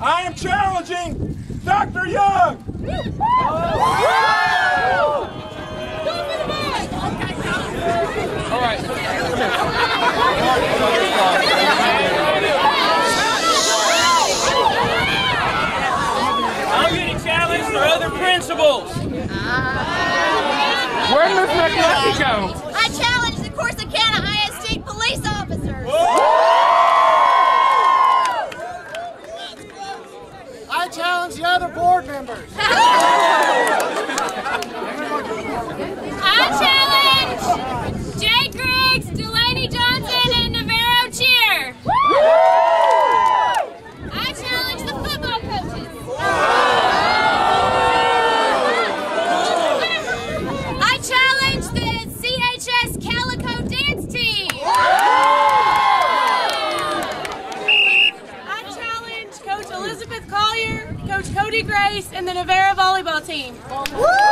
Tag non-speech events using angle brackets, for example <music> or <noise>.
I am challenging Dr. Young. All right. I'm going to challenge the other principals. Ah. Where'd Miss McNulty go? I challenge the Corsicana ISD police officers. I challenge the other board members. <laughs> I challenge Jay Griggs, Delaney Johnson, and Navarro Cheer. I challenge the football coaches. I challenge the CHS Calico dance team. I challenge Coach Elizabeth Collier, Coach Cody Grace, and the Navarro volleyball team. I